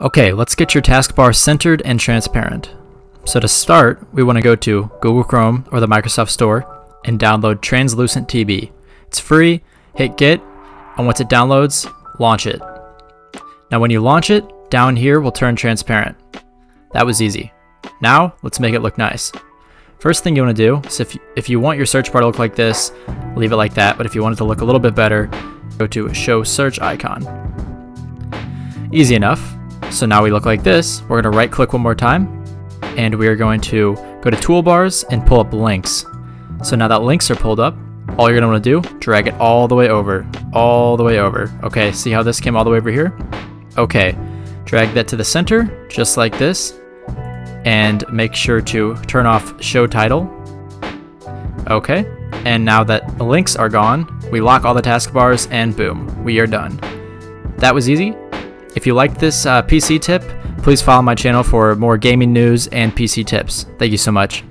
Okay, let's get your taskbar centered and transparent. So to start, we want to go to Google Chrome or the Microsoft Store and download TranslucentTB. It's free, hit get, and once it downloads, launch it. Now when you launch it, down here will turn transparent. That was easy. Now, let's make it look nice. First thing you want to do is if, if you want your search bar to look like this, leave it like that, but if you want it to look a little bit better, go to show search icon. Easy enough. So now we look like this. We're going to right click one more time and we are going to go to toolbars and pull up links. So now that links are pulled up, all you're going to want to do, drag it all the way over, all the way over. Okay, see how this came all the way over here? Okay, drag that to the center, just like this, and make sure to turn off show title. Okay, and now that the links are gone, we lock all the taskbars and boom, we are done. That was easy. If you liked this uh, PC tip, please follow my channel for more gaming news and PC tips. Thank you so much.